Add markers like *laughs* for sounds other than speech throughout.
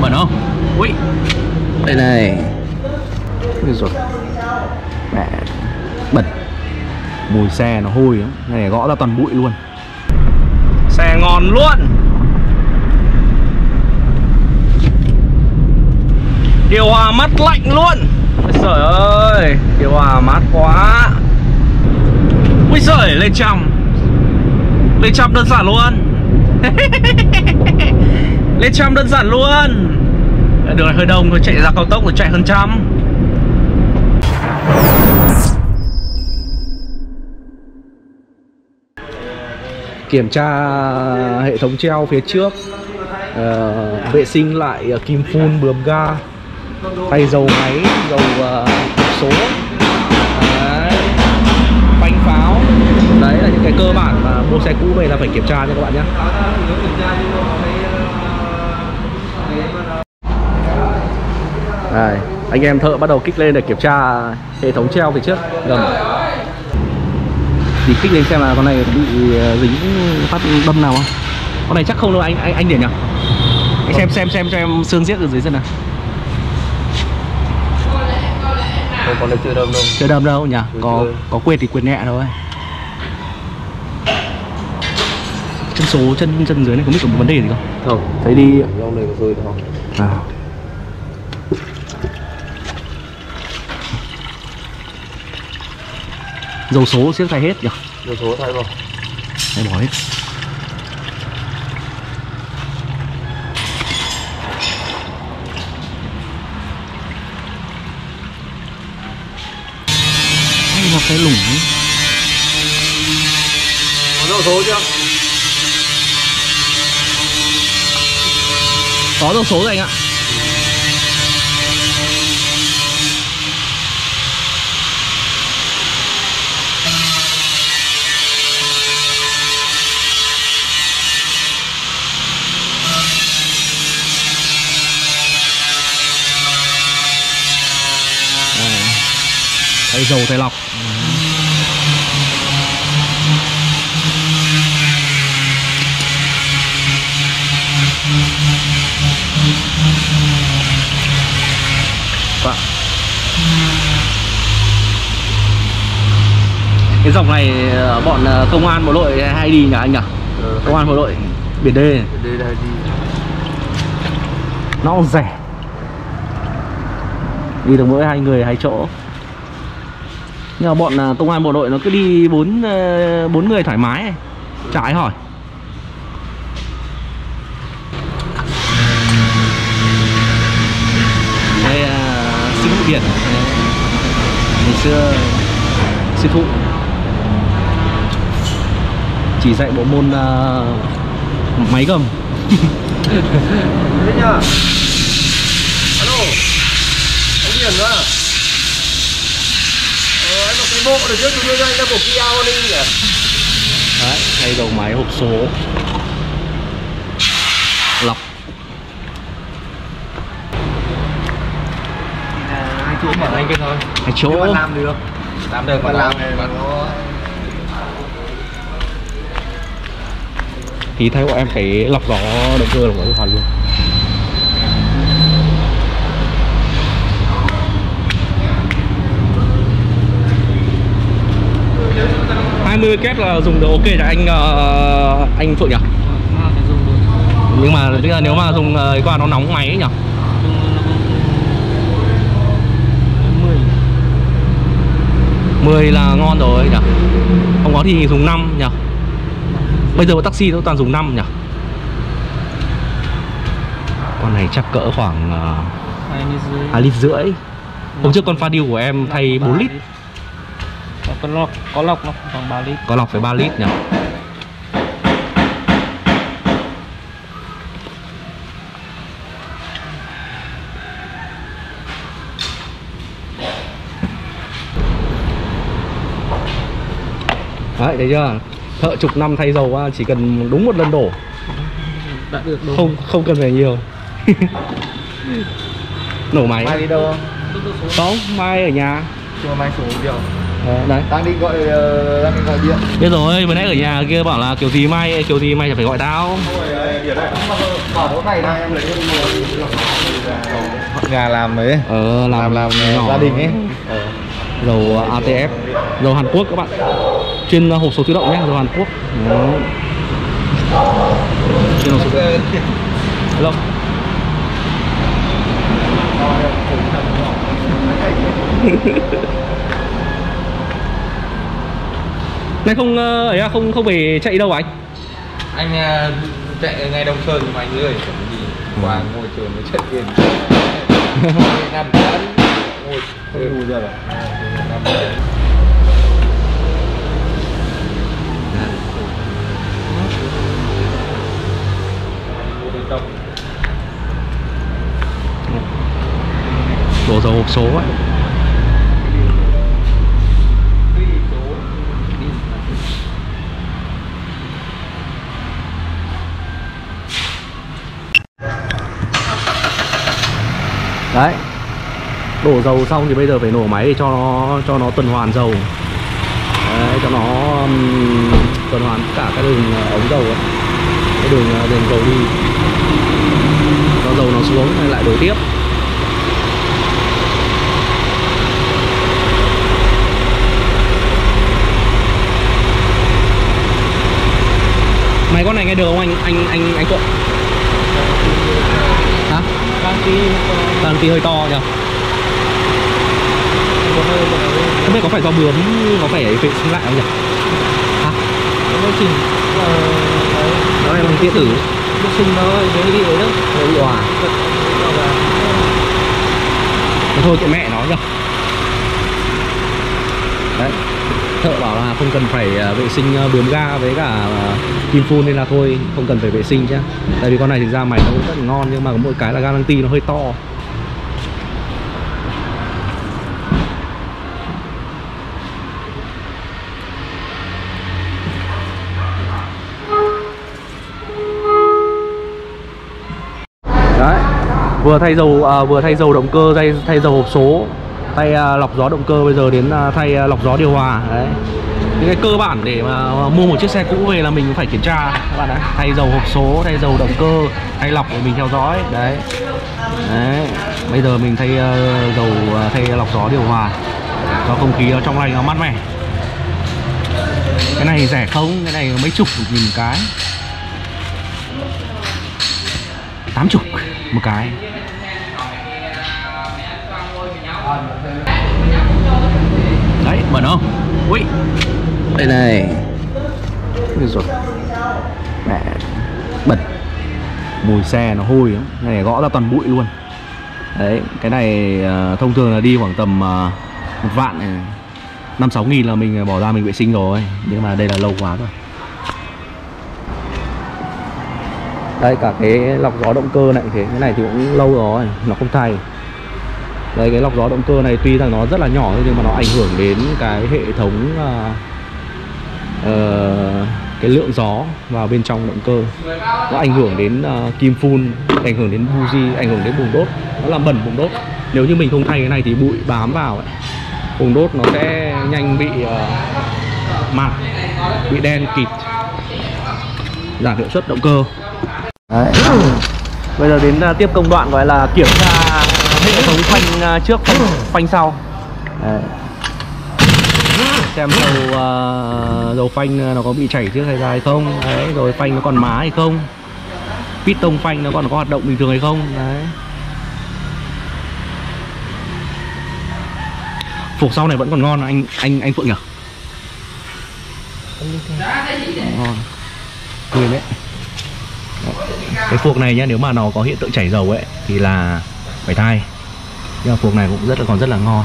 bẩn không ui. Đây này. Ui rồi? Mẹ. Bẩn mùi xe nó hôi lắm. Này này gõ ra toàn bụi luôn. Xe ngon luôn. Điều hòa mát lạnh luôn. Ôi trời ơi, điều hòa mát quá. Ui giời lên trăm lên trăm đơn giản luôn. *laughs* lên trăm đơn giản luôn. Đường này hơi đông rồi chạy ra cao tốc rồi chạy hơn trăm. Kiểm tra hệ thống treo phía trước. Uh, vệ sinh lại uh, kim phun bướm ga. Thay dầu máy dầu uh, số. Phanh pháo. Đấy là những cái cơ bản mà mua xe cũ về là phải kiểm tra nha các bạn nhé Đây, anh em thợ bắt đầu kích lên để kiểm tra hệ thống treo phía trước. Gầm thì kích lên xem là con này bị ờ, dính phát đâm nào không? Con này chắc không đâu anh anh anh điển nhỉ? Anh xem xem xem cho em xương giết ở dưới xem nào. Không còn đây chưa đâm đâu. Chưa đâm đâu nhỉ? Có có quệt thì quệt nhẹ thôi. Chân số chân chân dưới này có biết có vấn đề gì không? Không. Thấy đi. Lâu này có rơi đâu à. Dầu số siết thay hết nhỉ? Nhiều số thay vào. Đây bỏ hết. Hay là cái lủng có dấu số chưa? Có dầu số rồi anh ạ Thay dầu thay lọc Vâng. Cái dòng này ờ, bọn ờ, công an bộ đội hay đi nhỉ anh nhỉ? ừ. Công an bộ đội biển D đây là đi nó rẻ đi được mỗi hai người hai chỗ nhưng mà bọn à, công an bộ đội nó cứ đi bốn ờ, bốn người thoải mái trái hỏi. Đây là sư phụ biển ngày xưa sư phụ chỉ dạy bộ môn uh, máy gầm thế nhá alo anh điển nữa ờ anh một cái bộ để trước tôi đưa cho anh ra bộ kia nhỉ? Đấy, thay đầu máy hộp số. Lọc. Hai chỗ mở anh kia thôi. Cái chỗ. Làm được. Làm được mà làm này Thì thay bọn em phải lọc gió động cơ lọc gió hoàn luôn hai mươi kép là dùng được ok cho anh ờ, anh Phượng nhỉ? Nhưng mà tức là nếu mà dùng ờ, cái quạt nó nóng máy ấy nhỉ? 10 là ngon rồi nhỉ? Không có thì dùng 5 nhỉ? Bây giờ taxi nó toàn dùng 5 nhỉ? Con này chắc cỡ khoảng uh, 2 lít rưỡi Hôm trước con pha điêu của em thay 4 lít có lọc có lọc nó khoảng 3 lít. Có lọc phải 3 lít nhỉ? Đấy, thấy chưa? Thợ chục năm thay dầu qua chỉ cần đúng một lần đổ. Đã được đồ Không không cần phải nhiều. *laughs* Nổ máy. Mai đi đâu? Không Không, mai ở nhà. Chưa mai số điều Đấy đang đi gọi ờ, đang đi gọi điện. Biết rồi, vừa nãy ở nhà kia bảo là kiểu gì mai kiểu gì mai phải gọi tao. Ờ, chỗ này này em lấy gà làm đấy ờ làm làm làm nhỏ. gia đình ấy. Dầu à, ATF dầu Hàn Quốc các bạn. Trên hộp số tự động nhé dầu Hàn Quốc. Đó. trên hộp số tự động *laughs* này không ờ, ấy à, không không về chạy đâu anh? Anh à, chạy ngay đông sơn mà anh chuẩn bị *laughs* qua ngôi trường mới chạy tiền năm ngồi không giờ rồi đổ dầu hộp số ấy đấy. Đổ dầu xong thì bây giờ phải nổ máy để cho nó cho nó tuần hoàn dầu. Đấy, cho nó um, tuần hoàn cả các đường ờ, ống dầu ấy. cái đường ờ, đường dầu đi. Cho dầu nó xuống hay lại đổ tiếp. Máy con này nghe được không anh? Anh anh anh Thuận? Hả? canxi hơi to nhỉ? Không biết có phải do bướm, có phải vệ sinh lại không nhỉ? Hả? nó chỉnh Nó đấy là bằng điện tử Vệ sinh nó dễ bị ấy đó Nó bị hòa Thế thôi kệ mẹ nó nhỉ? Đấy Thợ bảo là không cần phải à, vệ sinh à, bướm ga với cả à, kim phun nên là thôi không cần phải vệ sinh chứ Tại vì con này thực ra mày nó cũng rất là ngon nhưng mà có mỗi cái là ga lăng ti nó hơi to. Đấy vừa thay dầu à, vừa thay dầu động cơ thay thay dầu hộp số thay à, lọc gió động cơ bây giờ đến à, thay à, lọc gió điều hòa. Đấy. Những cái cơ bản để mà mua một chiếc xe cũ về là mình phải kiểm tra, các bạn ạ. Thay dầu hộp số, thay dầu động cơ, thay lọc để mình theo dõi. Đấy. Đấy. Bây giờ mình thay dầu thay lọc gió điều hòa. Cho không khí nó trong lành, nó mát mẻ. Cái này rẻ không? Cái này mấy chục nghìn một cái. Tám chục một cái. Bẩn không ui. Đây này. Ui rồi? Mẹ. Bẩn mùi xe nó hôi lắm. Cái này gõ ra toàn bụi luôn. Đấy cái này à, thông thường là đi khoảng tầm à, một vạn này. Năm sáu nghìn là mình bỏ ra mình vệ sinh rồi. Nhưng mà đây là lâu quá rồi. Đây cả cái lọc gió động cơ này thế cái này thì cũng lâu rồi. Nó không thay đây cái lọc gió động cơ này tuy rằng nó rất là nhỏ thôi nhưng mà nó ảnh hưởng đến cái hệ thống uh, uh, cái lượng gió vào bên trong động cơ. Nó ảnh hưởng đến uh, kim phun ảnh hưởng đến buji ảnh hưởng đến bùng đốt. Nó làm bẩn bùng đốt. Nếu như mình không thay cái này thì bụi bám vào ấy. Bùng đốt nó sẽ nhanh bị uh, mạt bị đen kịt giảm hiệu suất động cơ. Đấy. Bây giờ đến uh, tiếp công đoạn gọi là kiểm tra hệ thống phanh uh, trước phanh, phanh sau. Đấy. xem dầu uh, dầu phanh nó có bị chảy trước hay ra hay không. Đấy rồi phanh nó còn má hay không. Piston phanh nó còn có hoạt động bình thường hay không. Đấy. Phục sau này vẫn còn ngon anh anh anh phượng nhỉ? Ngon. Tươi đấy. Cái phuộc này nhá nếu mà nó có hiện tượng chảy dầu ấy thì là phải thay nhưng mà phuộc này cũng rất là còn rất là ngon.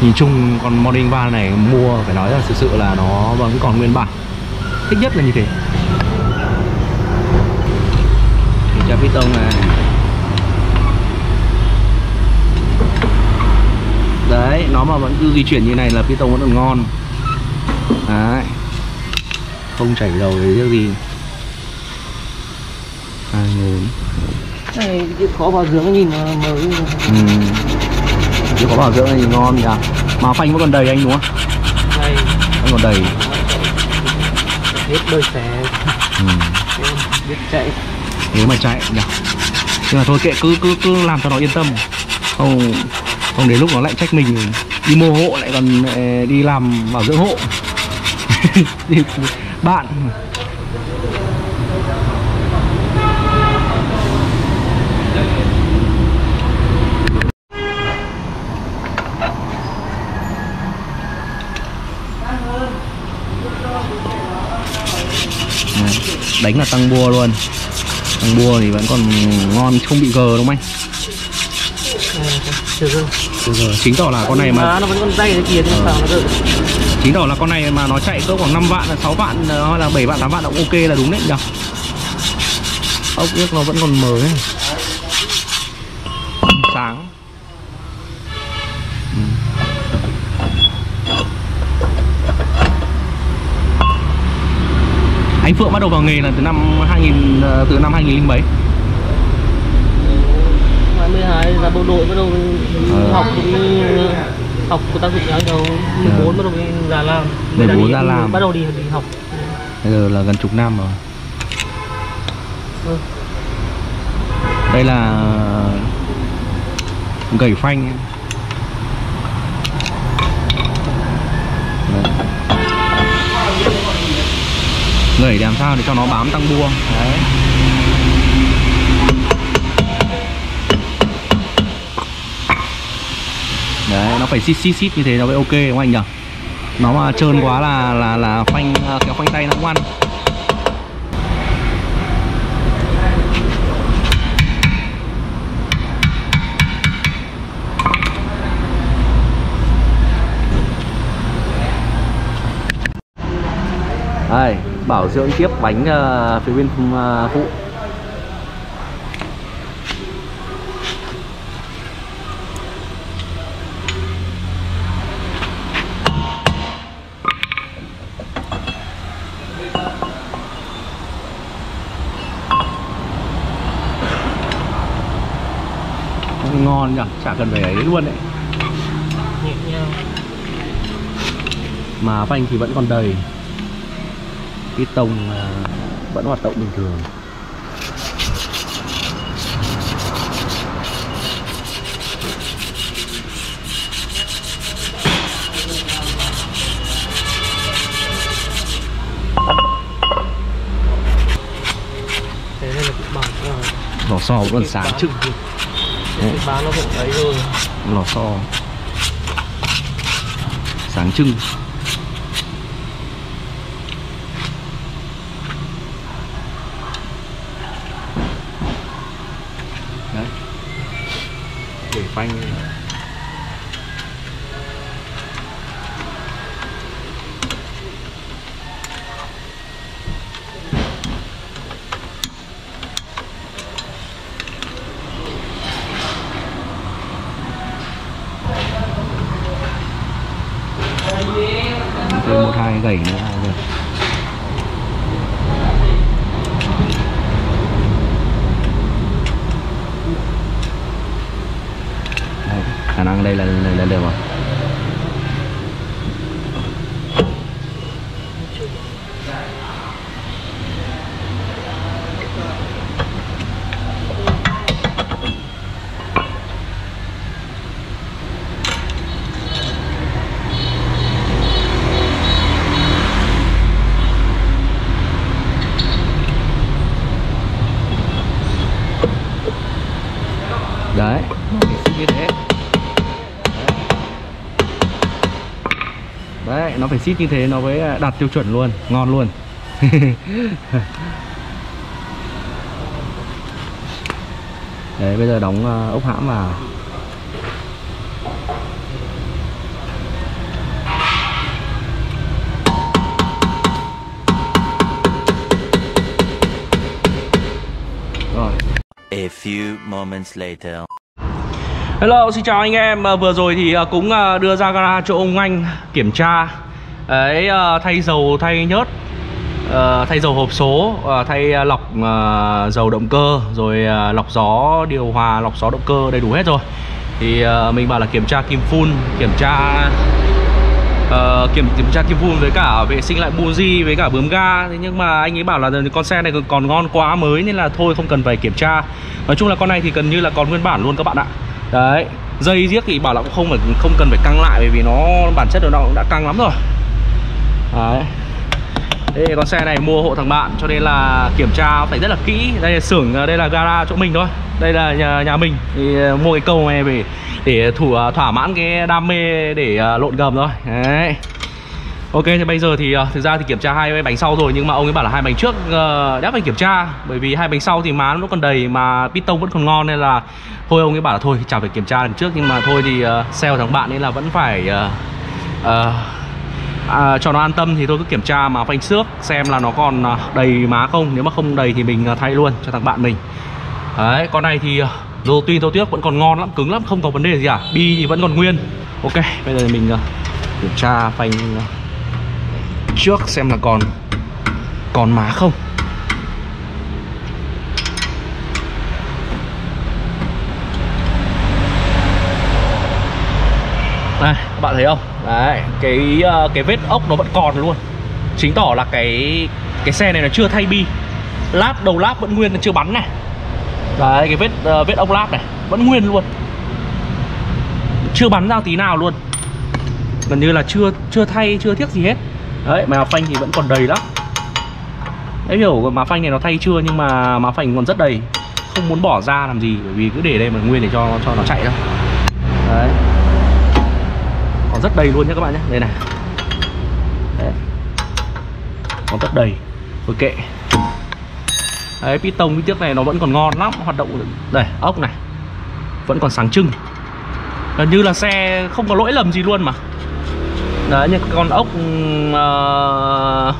Nhìn chung con morning van này mua phải nói là thực sự là nó vẫn còn nguyên bản. Thích nhất là như thế. Kiểm tra piston này. Đấy nó mà vẫn cứ di chuyển như này là piston vẫn còn ngon. Đấy. Không chảy dầu thì tiếc gì. Hai người. Này khó vào dưỡng nhìn mà mới ừ. Chứ có bảo dưỡng thì ngon nhỉ? Mà phanh vẫn còn đầy anh đúng không? này Vẫn còn đầy. Hết đôi xe ừ. biết chạy. Nếu mà chạy nhỉ? Nhưng mà thôi kệ cứ cứ cứ làm cho nó yên tâm. Không không đến lúc nó lại trách mình. Đi mua hộ lại còn ờ, đi làm bảo dưỡng hộ. *laughs* Bạn Đấy, đánh là tăng bua luôn. Tăng bua thì vẫn còn ngon không bị gờ đúng không anh? Chưa gờ. chính tỏ là con này mà mà nó vẫn còn dây cái kia nó được? Chính tỏ là con này mà nó chạy cỡ khoảng 5 vạn là 6 vạn ờ, hay là 7 vạn 8 vạn cũng ok là đúng đấy nhỉ? Ốc nước nó vẫn còn ấy sáng anh Phượng bắt đầu vào nghề là từ năm 2000 ờ, từ năm 2000 mấy năm 12 ra bộ đội bắt đầu Ờ. học cũng như học của tác dụng giáo đầu 14 bắt đầu ra làm Bây giờ 14 đi- ra làm. bắt đầu đi đi học bây giờ là gần chục năm rồi Ừ. đây là gẩy phanh gẩy làm sao để cho nó bám tăng bua đấy. Đấy, nó phải xít xít xít như thế nó mới ok, đúng không anh nhỉ? Nó mà trơn quá là là là phanh à, kéo phanh tay nó cũng ăn. Đây bảo dưỡng tiếp bánh ờ, phía bên ờ, phụ. Ngon nhỉ chả cần phải ấy luôn đấy mà phanh thì vẫn còn đầy piston à, vẫn hoạt động bình thường. Rồi lò xo vẫn còn sáng trưng cái bán nó cũng ấy rồi. Lò xo. Sáng trưng đấy để phanh thêm một hai gẩy nữa là được đây, khả năng đây là là, là được rồi xít như thế nó mới đạt tiêu chuẩn luôn ngon luôn *laughs* đấy bây giờ đóng ờ, ốc hãm vào A few moments later. Hello, xin chào anh em. À, vừa rồi thì à, cũng à, đưa ra gara cho ông anh kiểm tra. Đấy, ờ, thay dầu, thay nhớt, Uh, thay dầu hộp số, uh, thay lọc uh, dầu động cơ, rồi lọc gió, điều hòa, lọc gió động cơ đầy đủ hết rồi. Thì mình bảo là kiểm tra kim phun, kiểm tra kiểm kiểm tra kim phun với cả vệ sinh lại buji với cả bướm ga. Thế nhưng mà anh ấy bảo là con xe này còn ngon quá mới nên là thôi không cần phải kiểm tra. Nói chung là con này thì gần như là còn nguyên bản luôn các bạn ạ. Đấy dây giếc thì bảo là cũng không phải không cần phải căng lại bởi vì nó bản chất của nó cũng đã căng lắm rồi đấy. Đây con xe này mua hộ thằng bạn cho nên là kiểm tra phải rất là kỹ. Đây là xưởng đây là gara chỗ mình thôi. Đây là nhà, nhà mình. Thì ờ, mua cái cầu này về để thủ ờ, thỏa mãn cái đam mê để ờ, lộn gầm thôi. Đấy. Ok thì bây giờ thì thực ra thì kiểm tra hai bánh sau rồi nhưng mà ông ấy bảo là hai bánh trước uh, đã phải kiểm tra. Bởi vì hai bánh sau thì má nó còn đầy mà piston vẫn còn ngon nên là thôi ông ấy bảo là thôi chẳng phải kiểm tra lần trước. Nhưng mà thôi thì uh, sale thằng bạn nên là vẫn phải uh, uh, à, cho nó an tâm thì tôi cứ kiểm tra mà phanh xước xem là nó còn à, đầy má không. Nếu mà không đầy thì mình à, thay luôn cho thằng bạn mình. Đấy con này thì à, dù tuy tôi tiếc vẫn còn ngon lắm cứng lắm không có vấn đề gì cả. Bi thì vẫn còn nguyên. Ok bây giờ mình kiểm tra phanh trước xem là còn còn má không. Đây các bạn thấy không? Đấy cái ờ, cái vết ốc nó vẫn còn luôn. Chính tỏ là cái cái xe này nó chưa thay bi. Lát đầu lát vẫn nguyên chưa bắn này. Đấy cái vết uh, vết ốc lát này vẫn nguyên luôn. Chưa bắn ra tí nào luôn. Gần như là chưa chưa thay chưa tiếc gì hết. Đấy mà phanh thì vẫn còn đầy lắm. Đấy hiểu má phanh này nó thay chưa nhưng mà má phanh còn rất đầy. Không muốn bỏ ra làm gì bởi vì cứ để đây mà nguyên để cho cho nó chạy thôi. Đấy còn rất đầy luôn nhé các bạn nhé. Đây này. Đấy. còn rất đầy. Rồi kệ. Đấy piston cái chiếc này nó vẫn còn ngon lắm. Hoạt động đây ốc này. Vẫn còn sáng trưng. Gần như là xe không có lỗi lầm gì luôn mà. Đấy nhưng con ốc ờ, uh,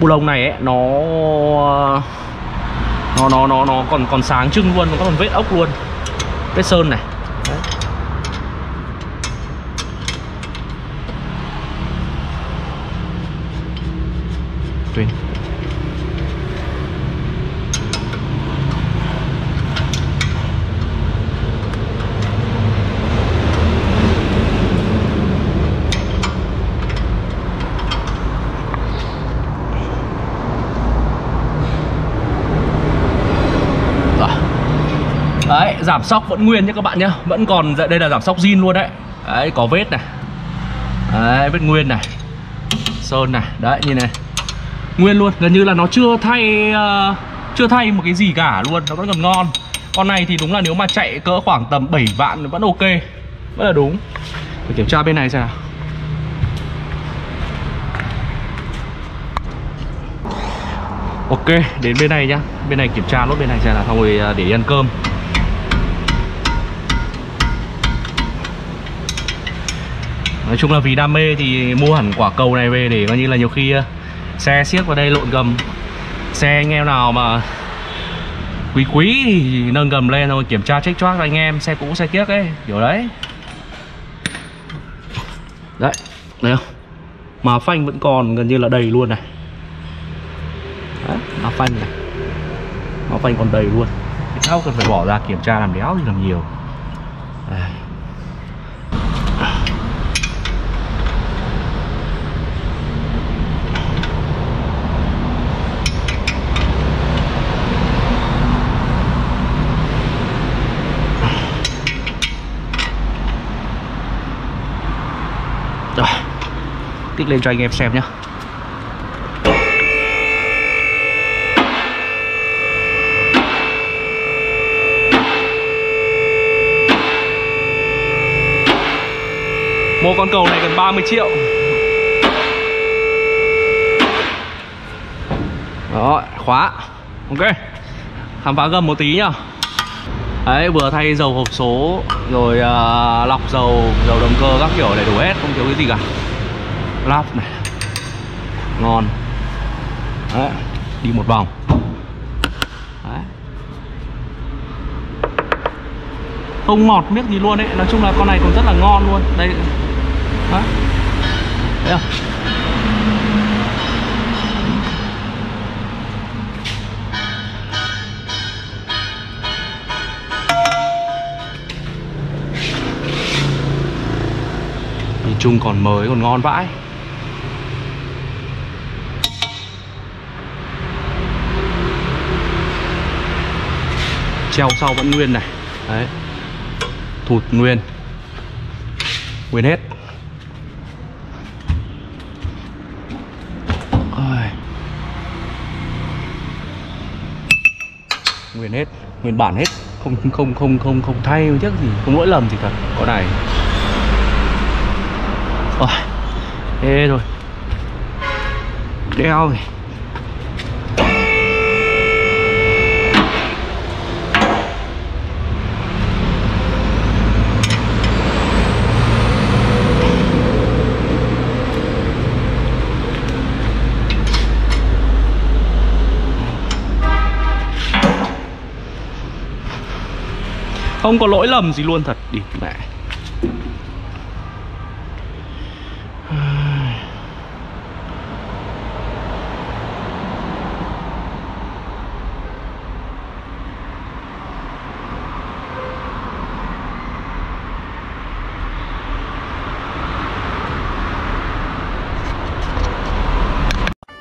bu lông này ấy nó nó nó nó nó còn còn sáng trưng luôn. Nó còn vết ốc luôn. Vết sơn này. Giảm sóc vẫn nguyên nhé các bạn nhé Vẫn còn, dạ, đây là giảm sóc zin luôn đấy. Đấy, có vết này. Đấy, vết nguyên này. Sơn này, đấy, nhìn này. Nguyên luôn, gần như là nó chưa thay uh, Chưa thay một cái gì cả luôn Nó vẫn còn ngon. Con này thì đúng là nếu mà chạy cỡ khoảng tầm 7 vạn vẫn ok. Vẫn là đúng. Phải kiểm tra bên này xem nào. Ok, đến bên này nhá. Bên này kiểm tra lốt bên này xem là xong rồi ờ, để đi ăn cơm. Nói chung là vì đam mê thì mua hẳn quả cầu này về để coi như là nhiều khi ờ, xe siếc vào đây lộn gầm. Xe anh em nào mà quý quý thì nâng gầm lên rồi kiểm tra check choác anh em xe cũ xe kiếc ấy kiểu đấy. Đấy thấy không? Mà phanh vẫn còn gần như là đầy luôn này. Đấy, mà phanh này. Mà phanh còn đầy luôn. Sao cần phải bỏ ra kiểm tra làm đéo thì làm nhiều. Đấy. Tích lên cho anh em xem nhé Mua con cầu này gần 30 triệu. Đó, khóa. Ok. Khám phá gầm một tí nhá. Đấy, vừa thay dầu hộp số Rồi uh, lọc dầu, dầu động cơ các kiểu đầy đủ hết Không thiếu cái gì cả lát này. Ngon. Đấy, đi một vòng. Đấy. Không ngọt miếc gì luôn đấy Nói chung là con này còn rất là ngon luôn. Đây. Đấy. Thấy không? Chung còn mới còn ngon vãi. Treo sau vẫn nguyên này. Đấy. Thụt nguyên. Nguyên hết. Nguyên hết, nguyên bản hết. Không không không không không thay tiếc gì. Không lỗi lầm gì cả. Có này. Ôi. thế rồi đeo rồi. Không có lỗi lầm gì luôn thật đi mẹ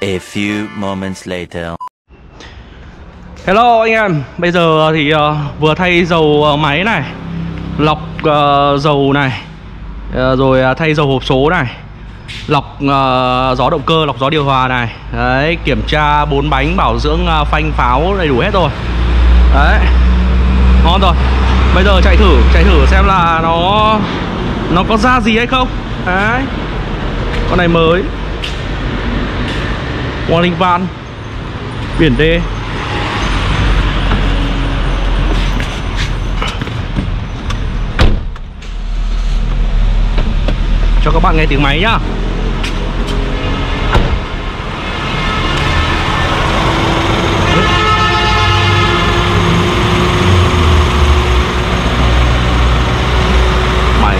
A few moments later. Hello anh em, bây giờ thì uh, vừa thay dầu uh, máy này Lọc uh, dầu này uh, Rồi uh, thay dầu hộp số này Lọc uh, gió động cơ, lọc gió điều hòa này. Đấy, kiểm tra bốn bánh bảo dưỡng uh, phanh pháo đầy đủ hết rồi. Đấy, ngon rồi. Bây giờ chạy thử, chạy thử xem là nó Nó có ra gì hay không. Đấy Con này mới. Warning van Biển D. cho các bạn nghe tiếng máy nhá máy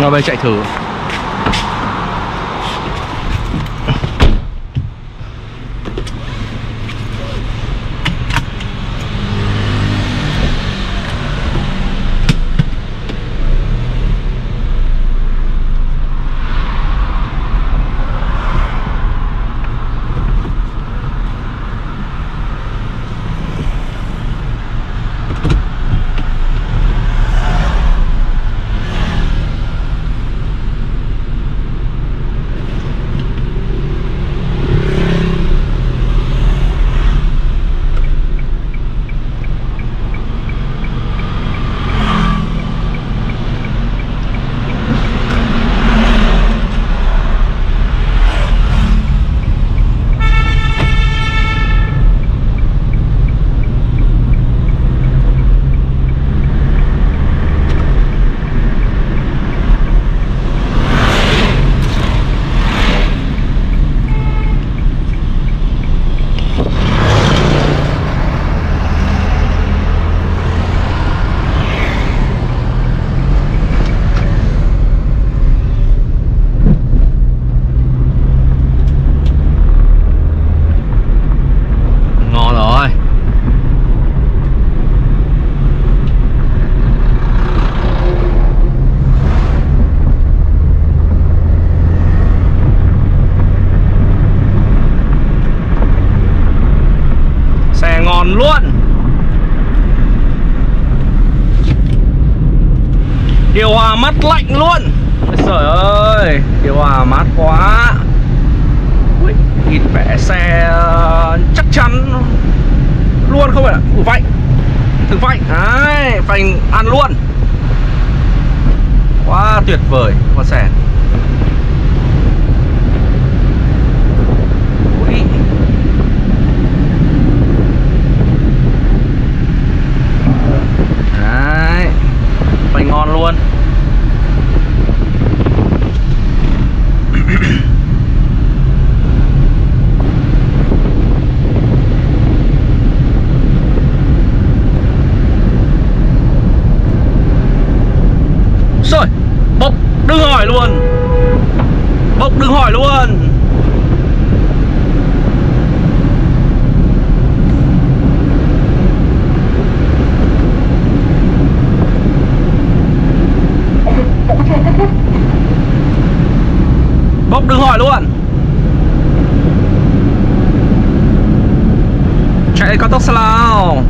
Ngồi bây chạy thử Ngon rồi Xe ngon luôn mắt mát lạnh luôn. Trời ơi Điều hòa mát quá. Ui, Nhìn vẻ xe ờ, chắc chắn Luôn không phải là thử phanh Thử phanh Đấy Phanh ăn luôn. Quá tuyệt vời Con xe Ui. Đấy Phanh ngon luôn Rồi Bốc Đưa luôn Bốc đừng hỏi luôn. Bốc đừng hỏi luôn. Chạy cao tốc Sa Lao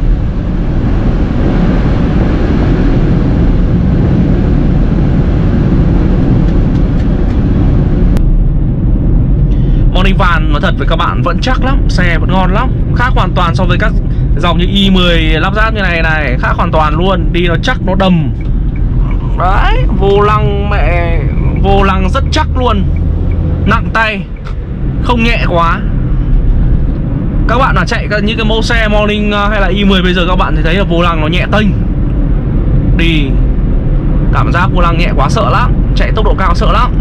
Morning Van nói thật với các bạn, vẫn chắc lắm, Xe vẫn ngon lắm, Khác hoàn toàn so với các dòng như i10 lắp ráp như này này, Khác hoàn toàn luôn, Đi nó chắc, nó đầm. Đấy, Vô lăng mẹ, Vô lăng rất chắc luôn. Nặng tay, Không nhẹ quá. Các bạn là chạy các- những cái mẫu xe Morning à, hay là i10 bây giờ các bạn thì thấy là vô lăng nó nhẹ tênh. Đi. Cảm giác vô lăng nhẹ quá, sợ lắm, Chạy tốc độ cao sợ lắm.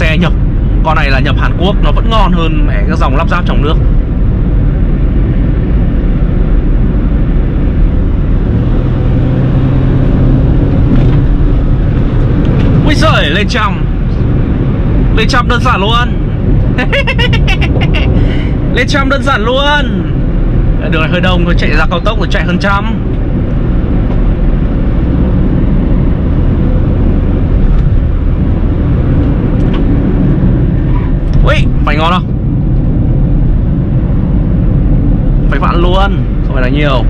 Xe nhập Con này là nhập Hàn Quốc, Nó vẫn ngon hơn mẹ các dòng lắp ráp trong nước. Ui giời lên trăm Lên trăm đơn giản luôn. *laughs* Lên trăm đơn giản luôn. Đường này hơi đông rồi chạy ra cao tốc rồi chạy hơn trăm Ui phải ngon không? Phải vặn luôn, Không phải là nhiều.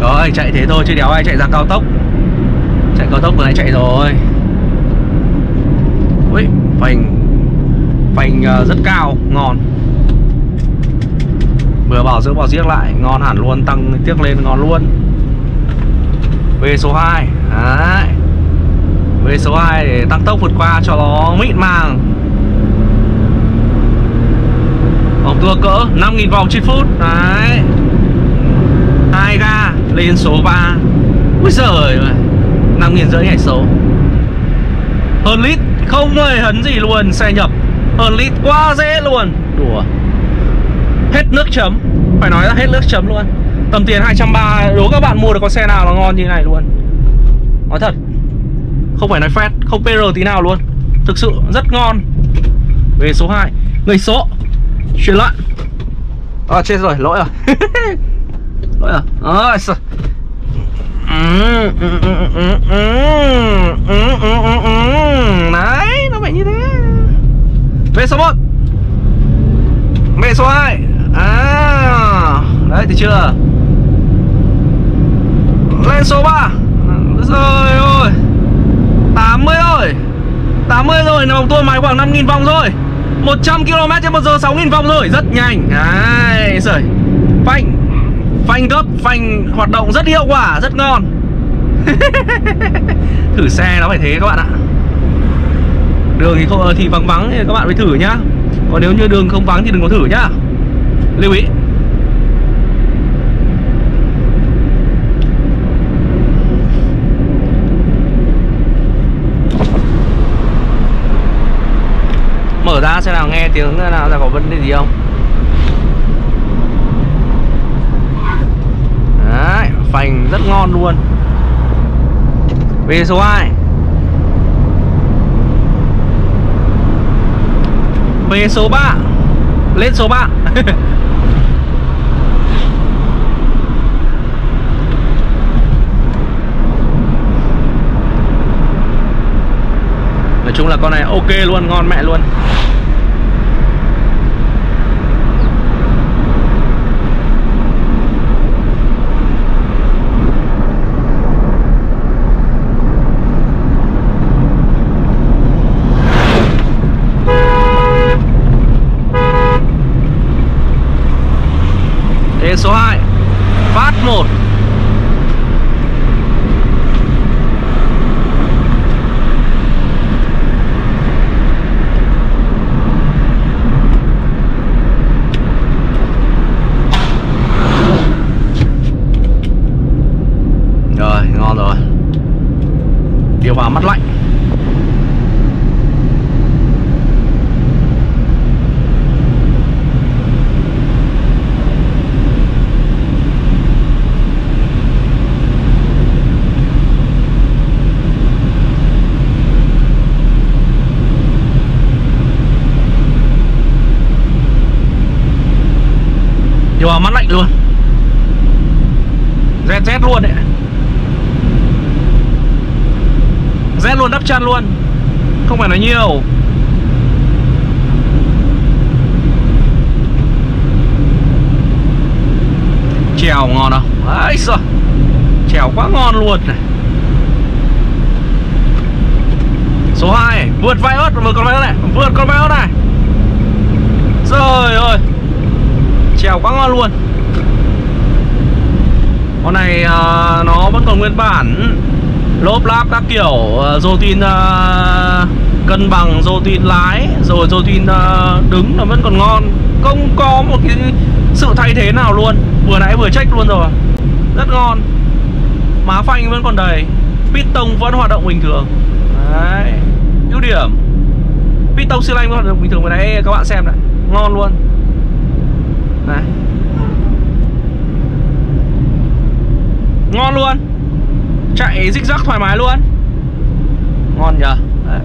Rồi, chạy thế thôi chứ đéo ai chạy ra cao tốc? Chạy cao tốc vừa nãy chạy rồi. Ui phanh Phanh ờ, rất cao, Ngon. Vừa bảo dưỡng bảo giết lại, Ngon hẳn luôn, Tăng tiếc lên, ngon luôn về số 2 Đấy. Về số 2 để tăng tốc vượt qua cho nó mịn màng. Vòng tua cỡ 5.000 vòng trên phút. Đấy. Hai ga lên số 3 Úi giời ơi. 5.000 rưỡi ngày số Hơn lít, Không hề hấn gì luôn, Xe nhập. Hơn lít, quá dễ luôn. Đùa. Hết nước chấm. Phải nói là hết nước chấm luôn. Tầm tiền 230 Đố các bạn mua được con xe nào nó ngon như thế này luôn. Nói thật Không phải nói phét Không PR tí nào luôn. Thực sự rất ngon. Về số 2 Người số. Chuyển lại. À chết rồi lỗi rồi. *laughs* Lỗi rồi. À, Đấy nó phải như thế. Về số 1 Về số 2 À Đấy thì chưa? Lên số 3 Rồi ôi 80 rồi. 80 rồi Vòng tua máy khoảng 5.000 vòng rồi 100 km trên 1 giờ 6.000 vòng rồi Rất nhanh. Đấy Rồi Phanh. Phanh gấp, Phanh hoạt động rất hiệu quả, Rất ngon. *laughs* Thử xe nó phải thế các bạn ạ. Đường thì không ờ, thì vắng vắng thì các bạn phải thử nhá. Còn nếu như đường không vắng thì đừng có thử nhá. Lưu ý Mở ra xem nào nghe tiếng nào là có vấn đề gì không? Đấy, phành rất ngon luôn. Về số 2 Về số 3 Lên số 3 *laughs* Nói chung là con này ok luôn, ngon mẹ luôn Đến số 2 Phát 1 Điều hòa mắt lạnh luôn Rét rét luôn đấy chân luôn. Không phải nói nhiều. Chèo ngon không? Đấy rồi Chèo quá ngon luôn này. Số 2 Vượt vai ớt. Vượt con vai ớt này. Vượt con vai ớt này. Trời ơi. Chèo quá ngon luôn. Con này uh, nó vẫn còn nguyên bản. Lốp láp các kiểu ờ, Dô tin uh, cân bằng Dô tin lái Rồi dô tin uh, đứng nó vẫn còn ngon. Không có một cái sự thay thế nào luôn. Vừa nãy vừa check luôn rồi. Rất ngon. Má phanh vẫn còn đầy. Piston vẫn hoạt động bình thường. Đấy. Ưu điểm. Piston siêu lanh vẫn hoạt động bình thường. Vừa nãy các bạn xem này. Ngon luôn. Này. Ngon luôn. Chạy rích rắc thoải mái luôn Ngon nhờ Đấy.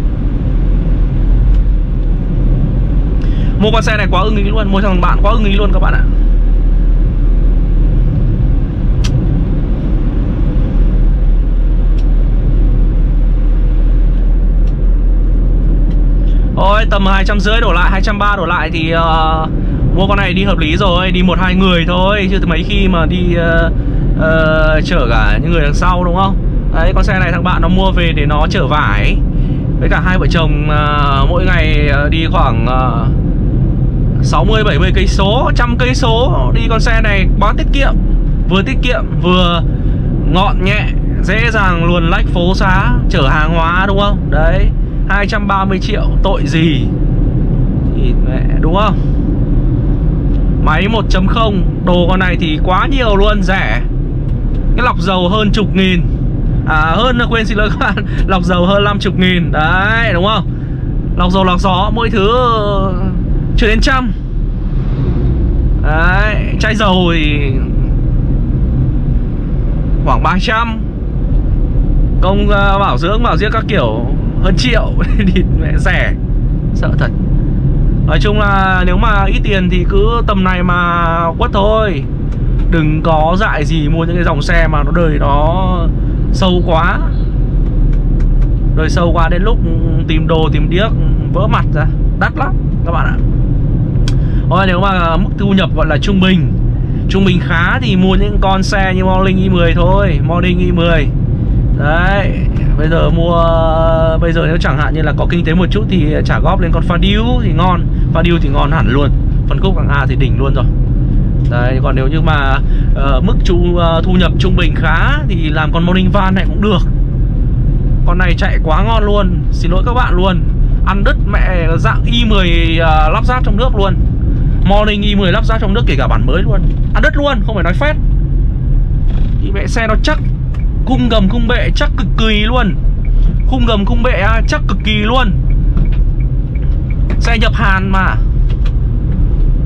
Mua con xe này quá ưng ý luôn Mua cho thằng bạn quá ưng ý luôn các bạn ạ Thôi tầm hai trăm rưỡi đổ lại, hai trăm ba đổ lại thì uh, mua con này đi hợp lý rồi, đi một hai người thôi chứ mấy khi mà đi uh, uh, chở cả những người đằng sau đúng không? Đấy con xe này thằng bạn nó mua về để nó chở vải. Với cả hai vợ chồng uh, mỗi ngày à, đi khoảng uh, 60 70 cây số, trăm cây số đi con xe này quá tiết kiệm. Vừa tiết kiệm vừa ngọn nhẹ, dễ dàng luồn lách phố xá, chở hàng hóa đúng không? Đấy 230 triệu tội gì thì mẹ đúng không Máy 1.0 Đồ con này thì quá nhiều luôn rẻ Cái lọc dầu hơn chục nghìn À hơn quên xin lỗi các bạn Lọc dầu hơn 50 nghìn Đấy đúng không? Lọc dầu lọc gió mỗi thứ ờ, Chưa đến trăm. Đấy Chai dầu thì Khoảng 300 Công uh, bảo dưỡng bảo dưỡng các kiểu hơn triệu *laughs* thì mẹ rẻ sợ thật. Nói chung là nếu mà ít tiền thì cứ tầm này mà quất thôi. Đừng có dại gì mua những cái dòng xe mà nó đời nó sâu quá. Rồi sâu quá đến lúc tìm đồ tìm điếc vỡ mặt ra. Đắt lắm các bạn ạ. Thôi nếu mà mức thu nhập gọi là trung bình. Trung bình khá thì mua những con xe như Morning i10 thôi Morning i10 Đấy Bây giờ mua Bây giờ nếu chẳng hạn như là có kinh tế một chút Thì trả góp lên con fadil thì ngon. Fadil thì ngon hẳn luôn. Phân khúc hạng A thì đỉnh luôn rồi. Đấy, còn nếu như mà uh, mức chu, uh, thu nhập trung bình khá Thì làm con morning van này cũng được. Con này chạy quá ngon luôn. Xin lỗi các bạn luôn. Ăn đứt mẹ dạng i10 uh, ờ, lắp ráp trong nước luôn. Morning i10 lắp ráp trong nước kể cả bản mới luôn. Ăn đứt luôn, không phải nói phét. Thì mẹ xe nó chắc Khung gầm khung bệ chắc cực kỳ luôn. Khung gầm khung bệ à, chắc cực kỳ luôn. Xe nhập Hàn mà.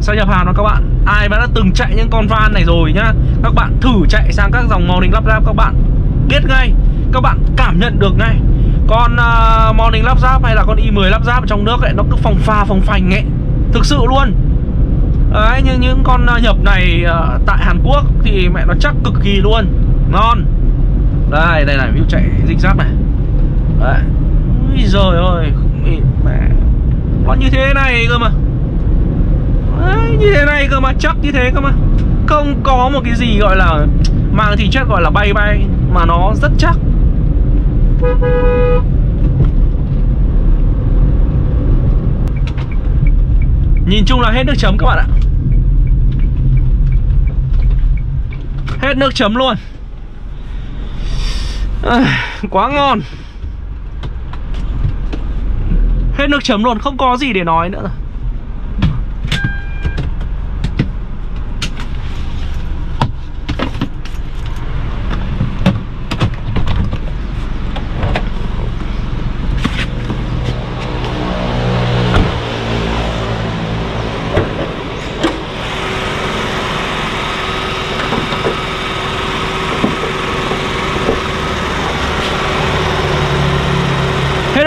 Xe nhập Hàn mà các bạn. Ai mà đã từng chạy những con van này rồi nhá. Các bạn thử chạy sang các dòng morning lắp ráp Các bạn biết ngay Các bạn cảm nhận được ngay. Con uh, morning lắp ráp hay là con i10 lắp ráp trong nước ấy Nó cứ phòng pha phòng phành ấy. Thực sự luôn. Đấy, nhưng những con à, uh, nhập này uh, tại Hàn Quốc thì mẹ nó chắc cực kỳ luôn. Ngon. Đây đây là dụ chạy dinh ráp này. Đấy. Úi giời ơi mẹ. Con như thế này cơ mà đấy, như thế này cơ mà chắc như thế cơ mà. Không có một cái gì gọi là mang thì chất gọi là bay bay mà nó rất chắc. Nhìn chung là hết nước chấm các bạn ạ. Hết nước chấm luôn. À, Quá ngon. Hết nước chấm luôn Không có gì để nói nữa.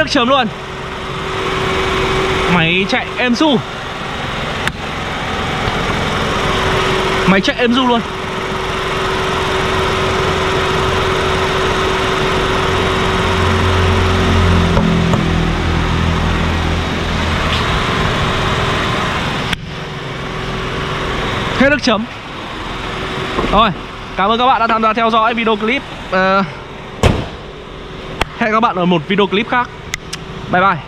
Nước chấm luôn. Máy chạy êm su Máy chạy êm du luôn. Hết nước chấm. Rồi Cảm ơn các bạn đã tham gia theo dõi video clip. Uh, Hẹn các bạn ở một video clip khác. Bye bye.